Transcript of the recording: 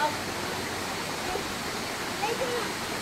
大丈夫。